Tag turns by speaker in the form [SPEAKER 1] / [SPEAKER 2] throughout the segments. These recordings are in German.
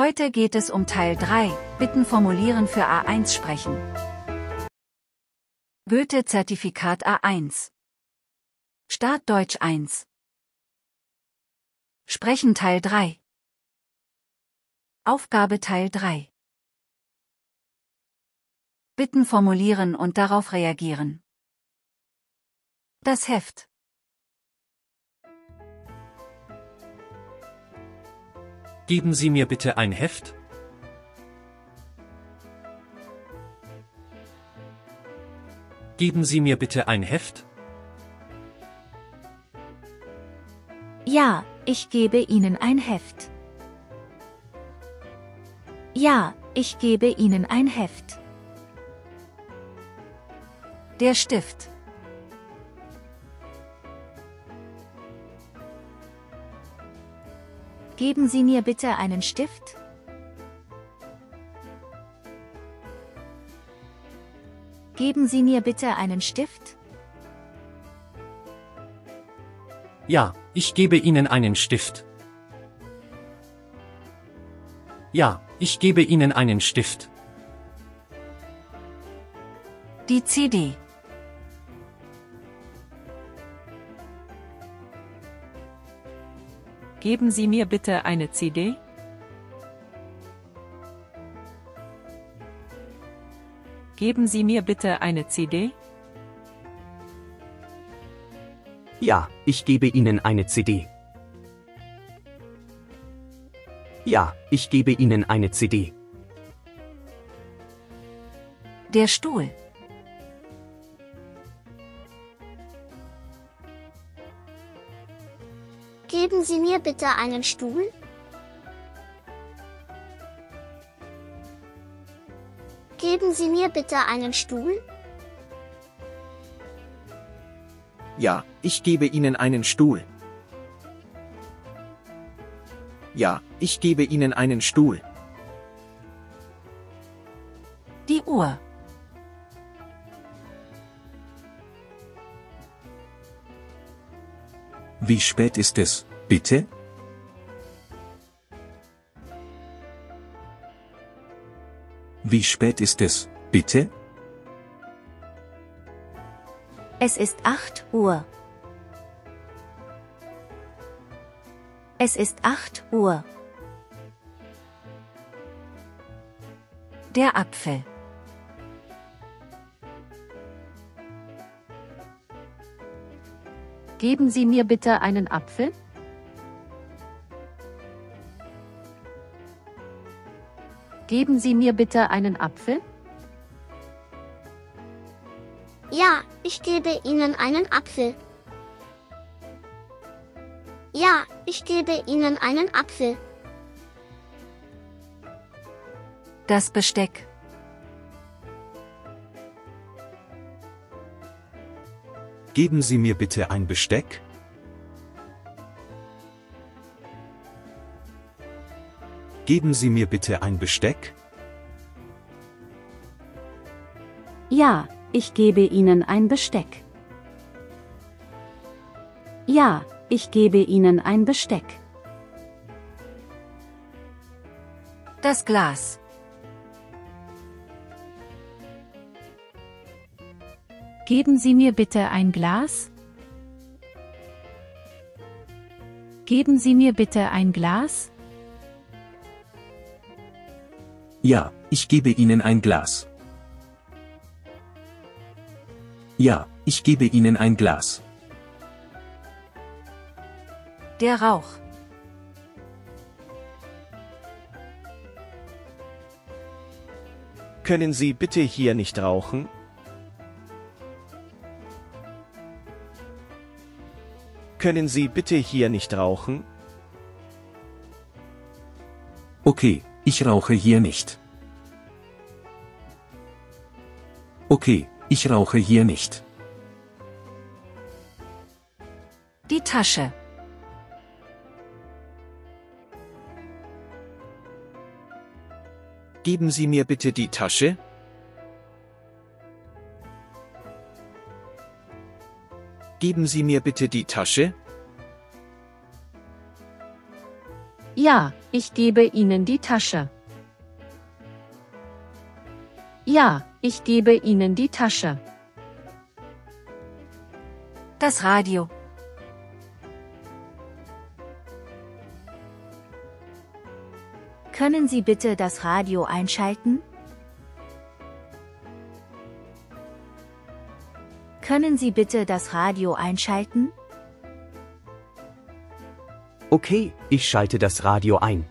[SPEAKER 1] Heute geht es um Teil 3, Bitten formulieren für A1 sprechen. Goethe-Zertifikat A1 Start Deutsch 1 Sprechen Teil 3 Aufgabe Teil 3 Bitten formulieren und darauf reagieren. Das Heft
[SPEAKER 2] Geben Sie mir bitte ein Heft? Geben Sie mir bitte ein Heft?
[SPEAKER 3] Ja, ich gebe Ihnen ein Heft. Ja, ich gebe Ihnen ein Heft.
[SPEAKER 1] Der Stift
[SPEAKER 3] Geben Sie mir bitte einen Stift? Geben Sie mir bitte einen Stift?
[SPEAKER 2] Ja, ich gebe Ihnen einen Stift. Ja, ich gebe Ihnen einen Stift.
[SPEAKER 1] Die CD
[SPEAKER 4] Geben Sie mir bitte eine CD? Geben Sie mir bitte eine CD?
[SPEAKER 5] Ja, ich gebe Ihnen eine CD. Ja, ich gebe Ihnen eine CD.
[SPEAKER 1] Der Stuhl
[SPEAKER 6] Geben Sie mir bitte einen Stuhl? Geben Sie mir bitte einen Stuhl?
[SPEAKER 7] Ja, ich gebe Ihnen einen Stuhl. Ja, ich gebe Ihnen einen Stuhl.
[SPEAKER 1] Die Uhr
[SPEAKER 8] Wie spät ist es, bitte? Wie spät ist es, bitte?
[SPEAKER 3] Es ist 8 Uhr. Es ist 8 Uhr.
[SPEAKER 1] Der Apfel
[SPEAKER 9] Geben Sie mir bitte einen Apfel? Geben Sie mir bitte einen Apfel?
[SPEAKER 6] Ja, ich gebe Ihnen einen Apfel. Ja, ich gebe Ihnen einen Apfel.
[SPEAKER 1] Das Besteck
[SPEAKER 8] Geben Sie mir bitte ein Besteck? Geben Sie mir bitte ein Besteck?
[SPEAKER 9] Ja, ich gebe Ihnen ein Besteck. Ja, ich gebe Ihnen ein Besteck.
[SPEAKER 1] Das Glas
[SPEAKER 3] Geben Sie mir bitte ein Glas? Geben Sie mir bitte ein Glas?
[SPEAKER 8] Ja, ich gebe Ihnen ein Glas. Ja, ich gebe Ihnen ein Glas.
[SPEAKER 1] Der Rauch
[SPEAKER 7] Können Sie bitte hier nicht rauchen? Können Sie bitte hier nicht rauchen?
[SPEAKER 8] Okay, ich rauche hier nicht. Okay, ich rauche hier nicht.
[SPEAKER 1] Die Tasche
[SPEAKER 7] Geben Sie mir bitte die Tasche? Geben Sie mir bitte die Tasche?
[SPEAKER 3] Ja, ich gebe Ihnen die Tasche. Ja, ich gebe Ihnen die Tasche.
[SPEAKER 1] Das Radio.
[SPEAKER 3] Können Sie bitte das Radio einschalten? Können Sie bitte das Radio einschalten?
[SPEAKER 5] Okay, ich schalte das Radio ein.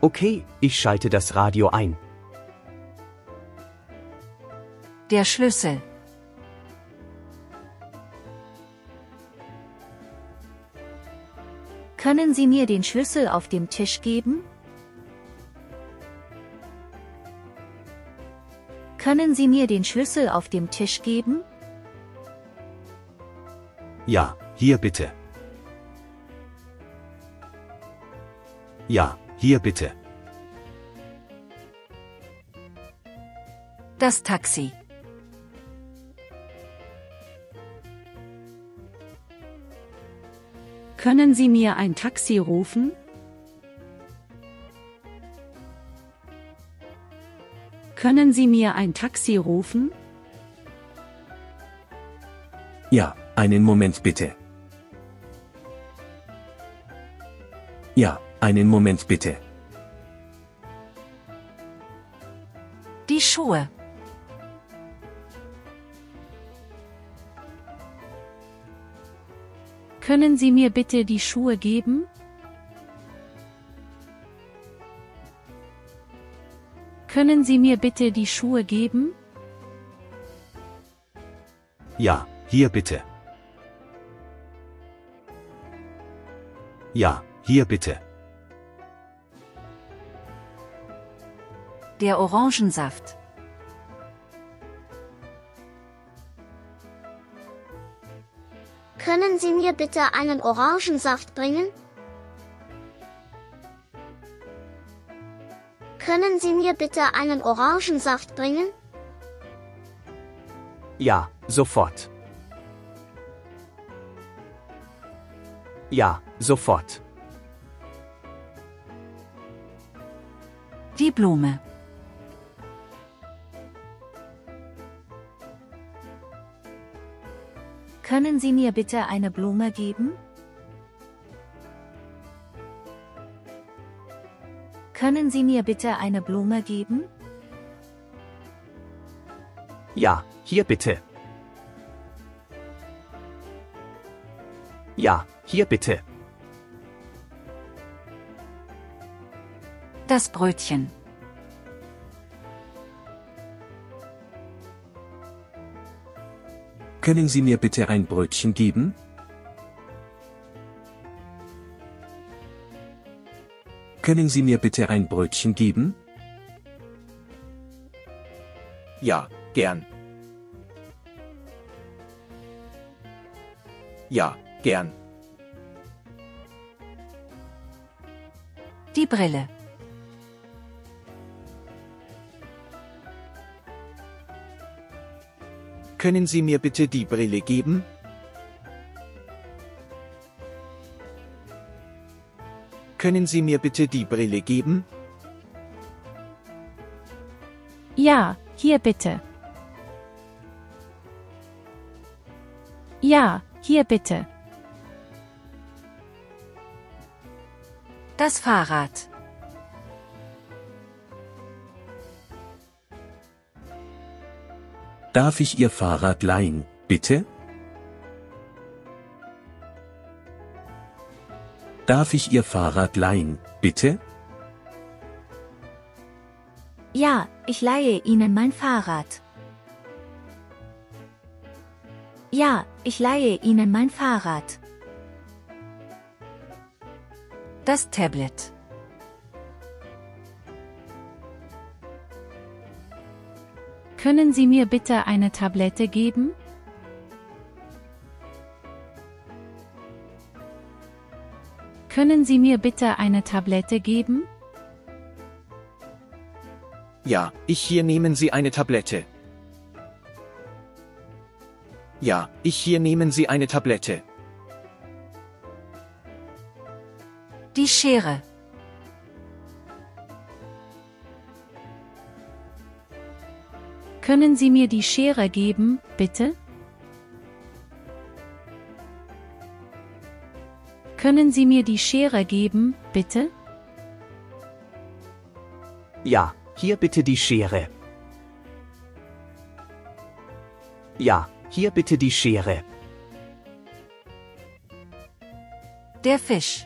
[SPEAKER 5] Okay, ich schalte das Radio ein.
[SPEAKER 1] Der Schlüssel.
[SPEAKER 3] Können Sie mir den Schlüssel auf dem Tisch geben? Können Sie mir den Schlüssel auf dem Tisch geben?
[SPEAKER 8] Ja, hier bitte. Ja, hier bitte.
[SPEAKER 1] Das Taxi.
[SPEAKER 9] Können Sie mir ein Taxi rufen? Können Sie mir ein Taxi rufen?
[SPEAKER 8] Ja, einen Moment bitte. Ja, einen Moment bitte.
[SPEAKER 1] Die Schuhe.
[SPEAKER 3] Können Sie mir bitte die Schuhe geben? Können Sie mir bitte die Schuhe geben?
[SPEAKER 8] Ja, hier bitte. Ja, hier bitte.
[SPEAKER 1] Der Orangensaft.
[SPEAKER 6] Können Sie mir bitte einen Orangensaft bringen? Können Sie mir bitte einen Orangensaft bringen?
[SPEAKER 5] Ja, sofort. Ja, sofort.
[SPEAKER 1] Die Blume.
[SPEAKER 3] Können Sie mir bitte eine Blume geben? Können Sie mir bitte eine Blume geben?
[SPEAKER 5] Ja, hier bitte. Ja, hier bitte.
[SPEAKER 1] Das Brötchen.
[SPEAKER 8] Können Sie mir bitte ein Brötchen geben? Können Sie mir bitte ein Brötchen geben?
[SPEAKER 7] Ja, gern. Ja, gern.
[SPEAKER 1] Die Brille.
[SPEAKER 7] Können Sie mir bitte die Brille geben? Können Sie mir bitte die Brille geben?
[SPEAKER 3] Ja, hier bitte. Ja, hier bitte.
[SPEAKER 1] Das Fahrrad.
[SPEAKER 8] Darf ich Ihr Fahrrad leihen, bitte? Darf ich Ihr Fahrrad leihen, bitte?
[SPEAKER 3] Ja, ich leihe Ihnen mein Fahrrad. Ja, ich leihe Ihnen mein Fahrrad.
[SPEAKER 1] Das Tablet.
[SPEAKER 3] Können Sie mir bitte eine Tablette geben? Können Sie mir bitte eine Tablette geben?
[SPEAKER 7] Ja, ich hier nehmen Sie eine Tablette. Ja, ich hier nehmen Sie eine Tablette.
[SPEAKER 1] Die Schere.
[SPEAKER 10] Können Sie mir die Schere geben, bitte? Können Sie mir die Schere geben, bitte?
[SPEAKER 5] Ja, hier bitte die Schere. Ja, hier bitte die Schere.
[SPEAKER 1] Der Fisch.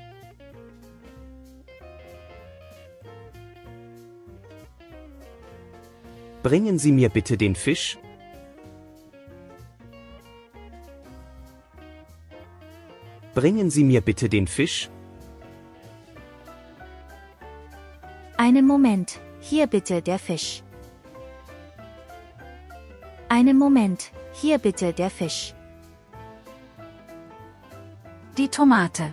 [SPEAKER 5] Bringen Sie mir bitte den Fisch. Bringen Sie mir bitte den Fisch.
[SPEAKER 10] Einen Moment, hier bitte der Fisch. Einen Moment, hier bitte der Fisch.
[SPEAKER 1] Die Tomate.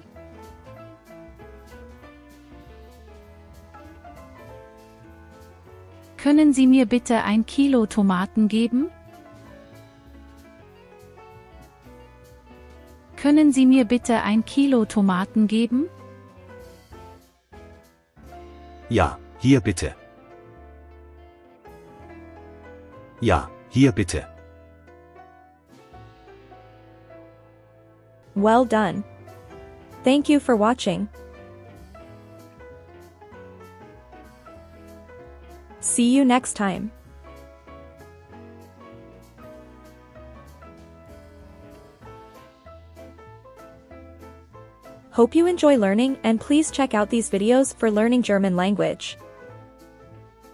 [SPEAKER 10] Können Sie mir bitte ein Kilo Tomaten geben? Können Sie mir bitte ein Kilo Tomaten geben?
[SPEAKER 11] Ja, hier bitte. Ja, hier bitte.
[SPEAKER 12] Well done. Thank you for watching. See you next time. Hope you enjoy learning and please check out these videos for learning German language.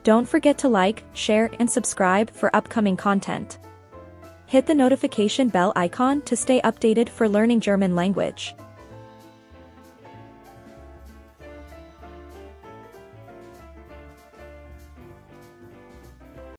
[SPEAKER 12] Don't forget to like, share, and subscribe for upcoming content. Hit the notification bell icon to stay updated for learning German language.